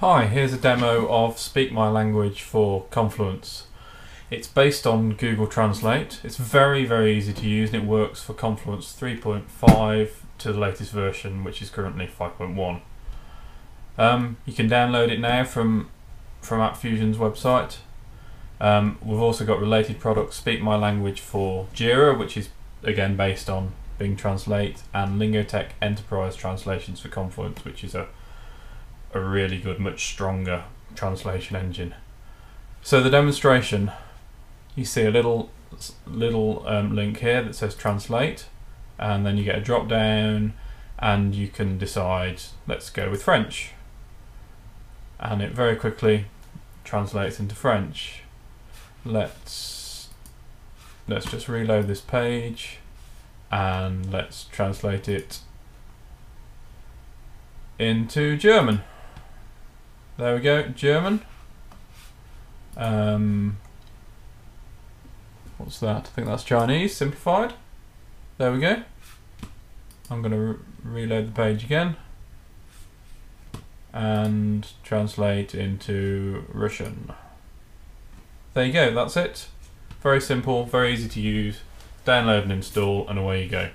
Hi, here's a demo of Speak My Language for Confluence. It's based on Google Translate. It's very, very easy to use and it works for Confluence 3.5 to the latest version, which is currently 5.1. Um, you can download it now from, from AppFusion's website. Um, we've also got related products, Speak My Language for Jira, which is again based on Bing Translate, and Lingotek Enterprise Translations for Confluence, which is a a really good, much stronger translation engine. So the demonstration, you see a little little um, link here that says translate, and then you get a drop down, and you can decide let's go with French, and it very quickly translates into French. Let's let's just reload this page, and let's translate it into German. There we go, German. Um, what's that? I think that's Chinese, simplified. There we go. I'm going to re reload the page again and translate into Russian. There you go, that's it. Very simple, very easy to use. Download and install and away you go.